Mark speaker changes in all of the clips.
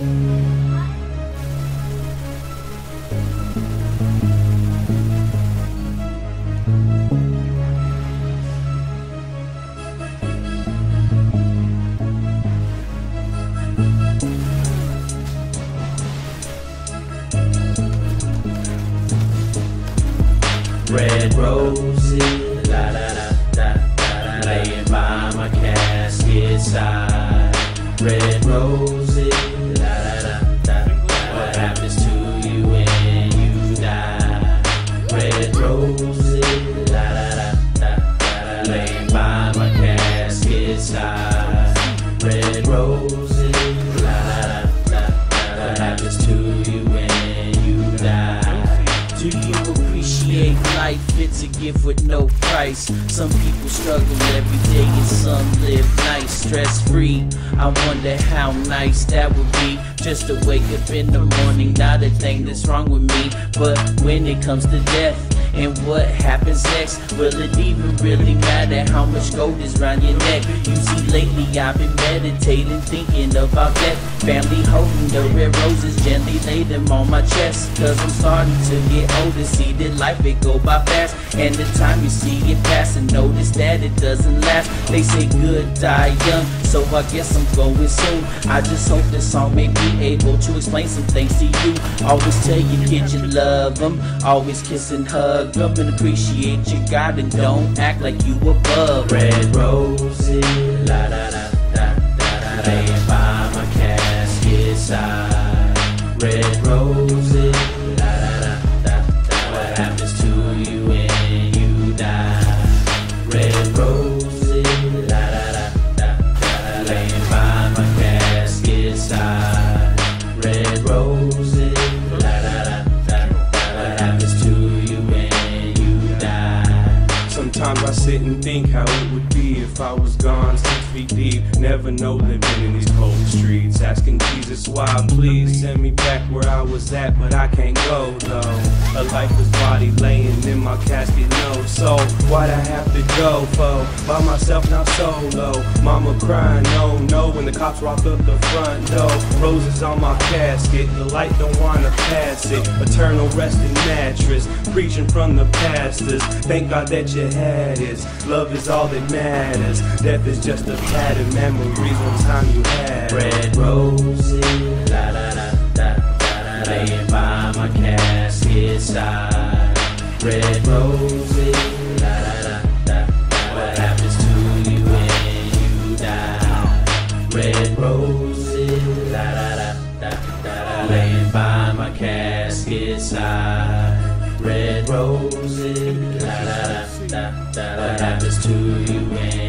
Speaker 1: Red roses, la da da da da, laying by my casket side. Red roses, Gift with no price. Some people struggle every day and some live nice, stress free. I wonder how nice that would be just to wake up in the morning. Not a thing that's wrong with me, but when it comes to death. And what happens next? Will it even really matter how much gold is round your neck? You see, lately I've been meditating, thinking about that. Family holding the red roses, gently lay them on my chest. Cause I'm starting to get older, see that life it go by fast. And the time you see it pass and notice that it doesn't last. They say good die young, so I guess I'm going soon. I just hope this song may be able to explain some things to you. Always tell your kids you love them, always kiss and hug them and appreciate your God and don't act like you above. Red roses, la da da da da da, laying by my casket side. Red roses,
Speaker 2: think how it would be if I was gone six feet deep. Never know living in these streets. Asking Jesus why, please send me back where I was at, but I can't go though. A lifeless body laying in my casket, no soul. Why'd I have to go for? By myself, not solo. Mama crying, no, no. When the cops walk up the front door, roses on my casket. The light don't wanna pass it. Eternal resting mattress, preaching from the pastors. Thank God that you had it. Love is all that matters. Death is just a pattern. Memories one time you had.
Speaker 1: Red roses, la da da da da da, laying by my casket side. Red roses, la da da da. What happens to you when you die? Red roses, la da da da da laying by my casket side. Red roses, la da da da da. What happens to you when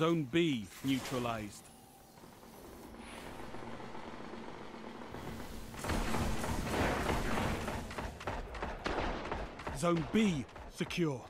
Speaker 3: Zone B neutralized. Zone B secure.